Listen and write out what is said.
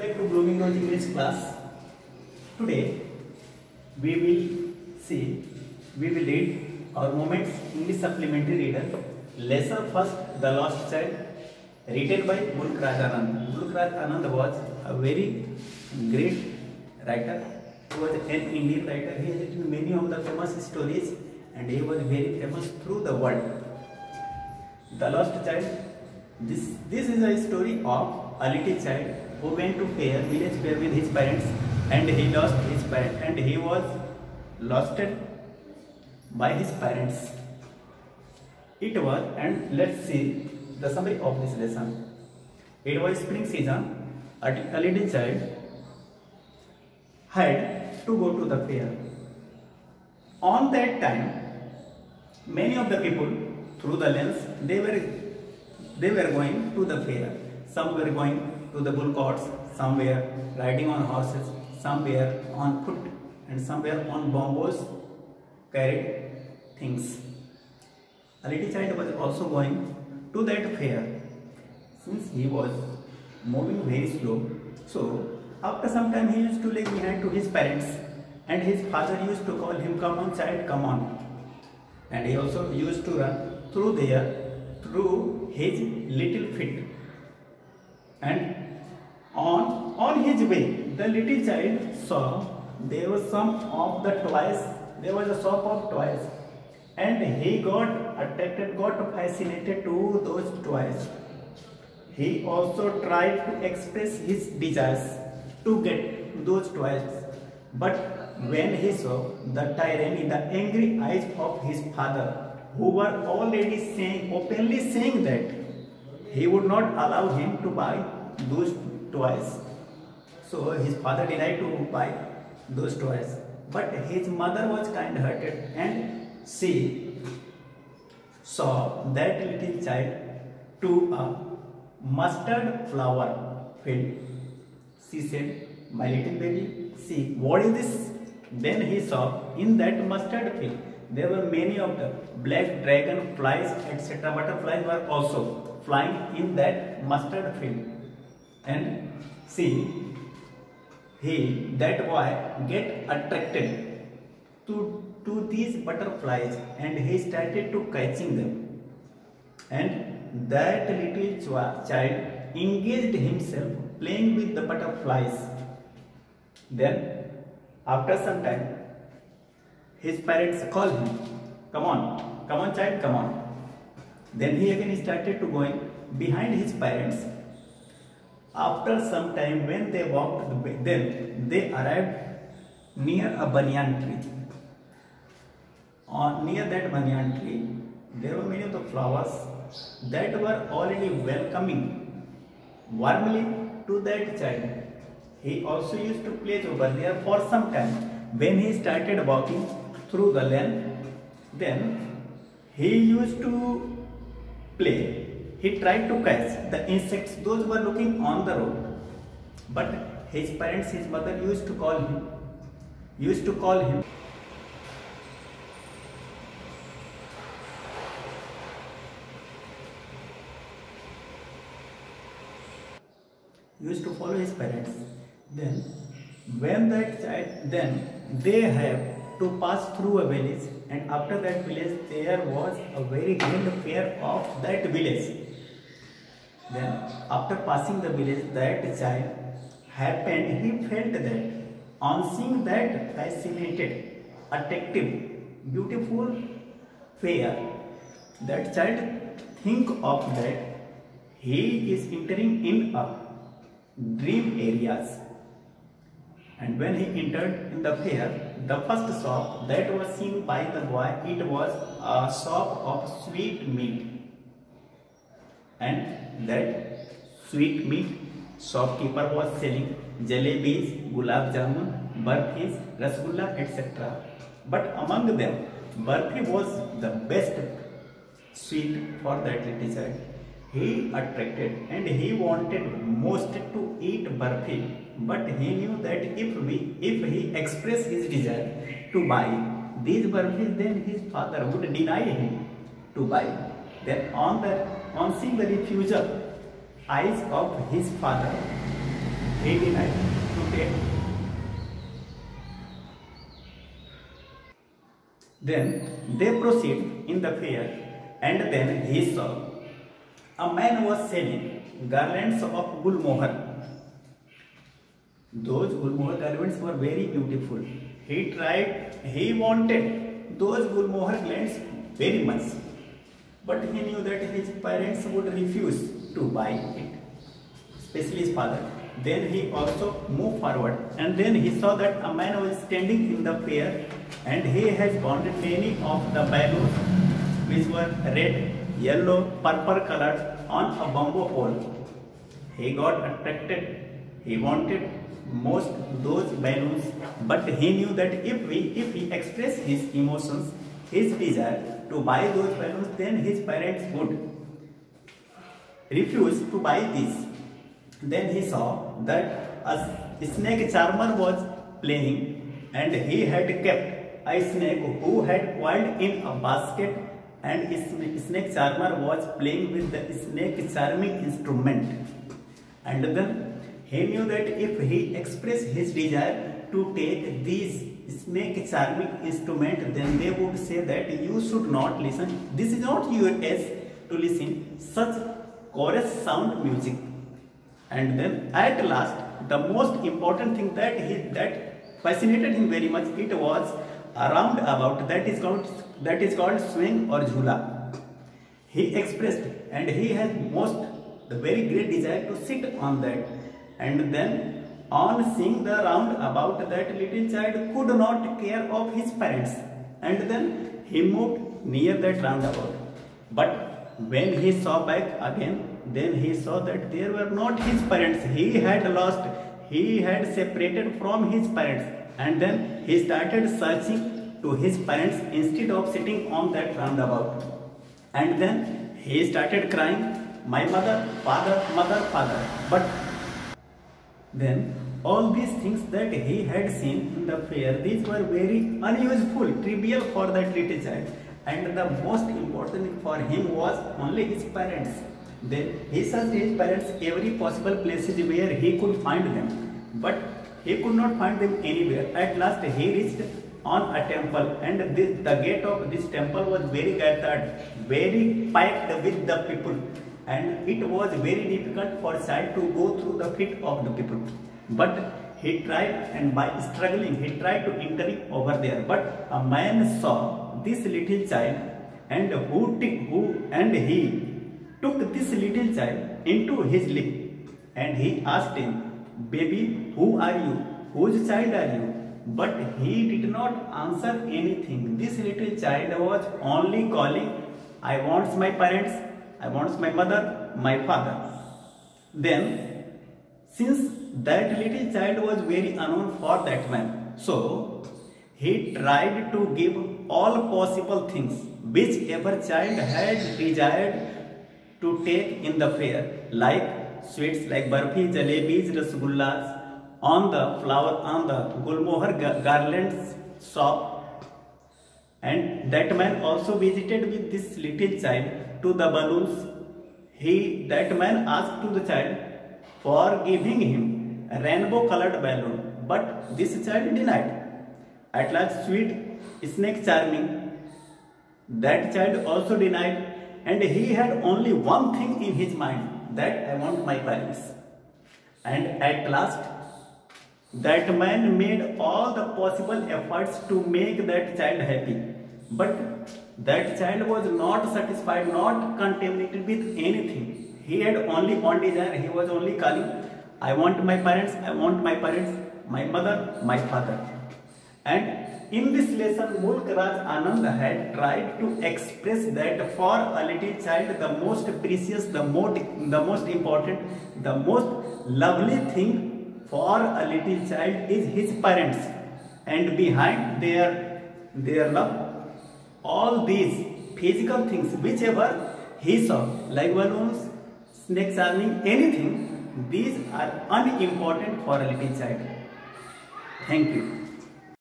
back to Blooming English class. Today we will see, we will read our Moments English Supplementary Reader. Lesson first, The Lost Child, written by Mulkraj Anand. Mulkraj Anand was a very great writer. He was an Indian writer. He has written many of the famous stories and he was very famous through the world. The Lost Child. This, this is a story of a little child who went to fair, village fair with his parents and he lost his parents and he was lost by his parents. It was and let's see the summary of this lesson. It was spring season. A, little child had to go to the fair. On that time, many of the people through the lens they were they were going to the fair. Some were going to the bull carts, some were riding on horses, some were on foot, and some were on bombos carried things. A little child was also going to that fair. Since he was moving very slow, so after some time he used to lag behind to his parents and his father used to call him, come on child, come on. And he also used to run through there, through his little feet. And on, on his way, the little child saw there was some of the toys, there was a shop of toys. And he got attracted, got fascinated to those toys. He also tried to express his desires to get those toys. But when he saw the tyranny, the angry eyes of his father, who were already saying, openly saying that he would not allow him to buy those toys. So his father denied to buy those toys. But his mother was kind hearted and she saw that little child to a mustard flower field. She said, My little baby, see, what is this? Then he saw in that mustard field there were many of the black dragon flies, etc. Butterflies were also flying in that mustard field. And see, he, that boy, get attracted to, to these butterflies and he started to catching them. And that little child engaged himself playing with the butterflies. Then, after some time, his parents called him, come on, come on child, come on. Then he again started to going behind his parents. After some time when they walked then they arrived near a banyan tree. On near that banyan tree, there were many of the flowers that were already welcoming warmly to that child. He also used to play over there for some time. When he started walking through the lane, then he used to play. He tried to catch the insects, those were looking on the road. But his parents, his mother used to call him, used to call him. used to follow his parents. Then, when that child, then they have to pass through a village, and after that village, there was a very grand fair of that village. Then, after passing the village, that child happened, he felt that on seeing that fascinated, attractive, beautiful fair, that child think of that he is entering in a dream areas. And when he entered in the fair, the first shop that was seen by the boy, it was a shop of sweet meat. And that sweet meat shopkeeper was selling jalebis, gulab jamun, barfis, rasgulla, etc. But among them, barfi was the best sweet for that child he attracted and he wanted most to eat barfi but he knew that if we if he expressed his desire to buy these barfis then his father would deny him to buy then on the on seeing the refusal eyes of his father he denied to take. Then they proceed in the fair and then he saw a man was selling garlands of gulmohar. Those gulmohar garlands were very beautiful. He tried, he wanted those gulmohar garlands very much. But he knew that his parents would refuse to buy it, especially his father. Then he also moved forward and then he saw that a man was standing in the fair and he has bound many of the balloons which were red, yellow, purple colored on a bamboo pole. He got attracted. He wanted most those balloons, but he knew that if we if he express his emotions, his desire to buy those balloons, then his parents would refuse to buy these. Then he saw that a snake charmer was playing and he had kept a snake who had coiled in a basket and snake charmer was playing with the snake charming instrument. And then he knew that if he expressed his desire to take these snake charming instrument, then they would say that you should not listen. This is not your age to listen such chorus sound music. And then at last the most important thing that he that fascinated him very much it was around about that is called that is called swing or jhula. He expressed and he has most the very great desire to sit on that. And then on seeing the round about that little child could not care of his parents and then he moved near that roundabout but when he saw back again then he saw that there were not his parents. He had lost, he had separated from his parents. And then he started searching to his parents instead of sitting on that roundabout. And then he started crying, my mother, father, mother, father. But then all these things that he had seen in the fair, these were very unuseful, trivial for that little child. And the most important for him was only his parents. Then he searched his parents every possible places where he could find them. But he could not find them anywhere. At last he reached on a temple and this, the gate of this temple was very gathered, very packed with the people and it was very difficult for child to go through the feet of the people. But he tried and by struggling he tried to enter over there. But a man saw this little child and who, who and he took this little child into his lip and he asked him, Baby, who are you? Whose child are you? But he did not answer anything. This little child was only calling, I want my parents, I want my mother, my father. Then, since that little child was very unknown for that man, so he tried to give all possible things which ever child had desired to take in the fair like sweets like barfi, jalebis, rasgullas on the flower on the gulmohar garlands shop and that man also visited with this little child to the balloons. He that man asked to the child for giving him rainbow colored balloon but this child denied at last sweet snake charming that child also denied and he had only one thing in his mind that I want my parents. And at last, that man made all the possible efforts to make that child happy. But that child was not satisfied, not contaminated with anything. He had only one desire, he was only calling, I want my parents, I want my parents, my mother, my father. And in this lesson, Mulk Raj Anand had tried to express that for a little child, the most precious, the most, the most important, the most lovely thing for a little child is his parents. And behind their, their love, all these physical things, whichever he saw, like balloons, snake charming, anything, these are unimportant for a little child. Thank you.